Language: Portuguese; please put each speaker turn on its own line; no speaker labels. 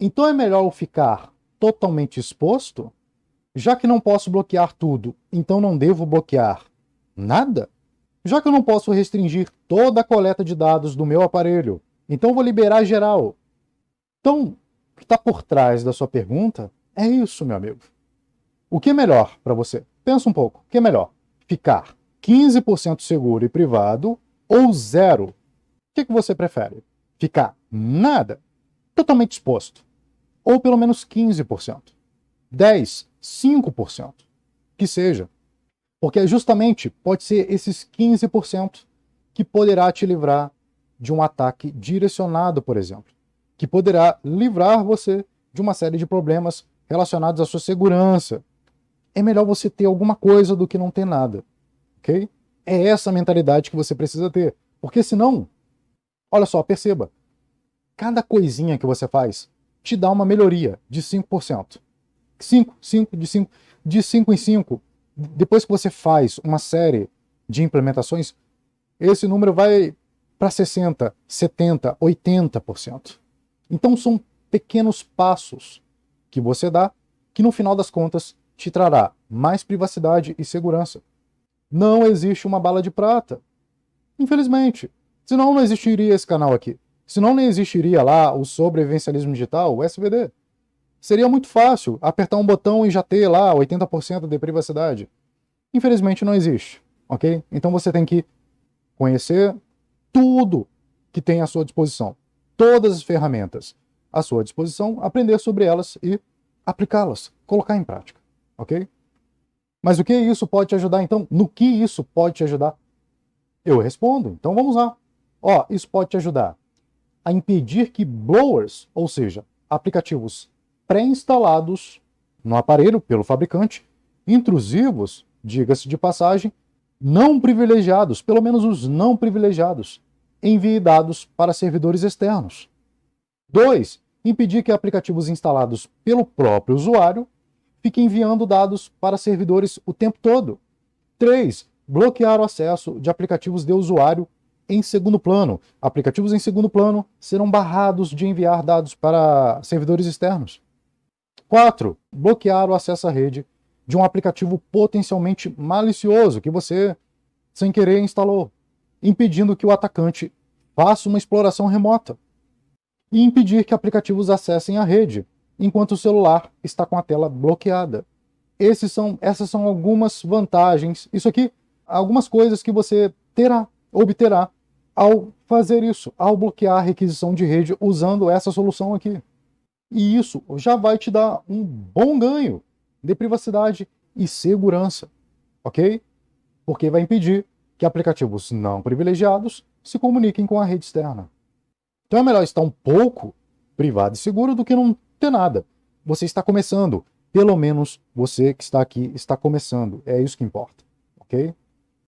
Então é melhor eu ficar totalmente exposto? Já que não posso bloquear tudo, então não devo bloquear nada? Já que eu não posso restringir toda a coleta de dados do meu aparelho, então vou liberar geral. Então, o que está por trás da sua pergunta é isso, meu amigo. O que é melhor para você? Pensa um pouco. O que é melhor? Ficar 15% seguro e privado ou zero? O que, que você prefere? Ficar nada, totalmente exposto, ou pelo menos 15%, 10%, 5%, que seja. Porque justamente pode ser esses 15% que poderá te livrar de um ataque direcionado, por exemplo, que poderá livrar você de uma série de problemas relacionados à sua segurança. É melhor você ter alguma coisa do que não ter nada, ok? É essa mentalidade que você precisa ter, porque senão, olha só, perceba, cada coisinha que você faz te dá uma melhoria de 5%. 5, 5, de 5, de 5 em 5. Depois que você faz uma série de implementações, esse número vai para 60, 70, 80%. Então são pequenos passos que você dá que no final das contas te trará mais privacidade e segurança. Não existe uma bala de prata. Infelizmente. Senão não existiria esse canal aqui. Senão não existiria lá o sobrevivencialismo digital, o SVD. Seria muito fácil apertar um botão e já ter lá 80% de privacidade. Infelizmente não existe, ok? Então você tem que conhecer tudo que tem à sua disposição, todas as ferramentas à sua disposição, aprender sobre elas e aplicá-las, colocar em prática, ok? Mas o que isso pode te ajudar então? No que isso pode te ajudar? Eu respondo, então vamos lá. Ó, isso pode te ajudar a impedir que blowers, ou seja, aplicativos pré-instalados no aparelho pelo fabricante, intrusivos, diga-se de passagem, não privilegiados, pelo menos os não privilegiados, envie dados para servidores externos. 2. Impedir que aplicativos instalados pelo próprio usuário fiquem enviando dados para servidores o tempo todo. 3. Bloquear o acesso de aplicativos de usuário em segundo plano. Aplicativos em segundo plano serão barrados de enviar dados para servidores externos. 4. Bloquear o acesso à rede de um aplicativo potencialmente malicioso que você, sem querer, instalou, impedindo que o atacante faça uma exploração remota. E impedir que aplicativos acessem a rede enquanto o celular está com a tela bloqueada. São, essas são algumas vantagens. Isso aqui, algumas coisas que você terá, obterá ao fazer isso, ao bloquear a requisição de rede usando essa solução aqui. E isso já vai te dar um bom ganho de privacidade e segurança, ok? Porque vai impedir que aplicativos não privilegiados se comuniquem com a rede externa. Então é melhor estar um pouco privado e seguro do que não ter nada. Você está começando. Pelo menos você que está aqui está começando. É isso que importa, ok?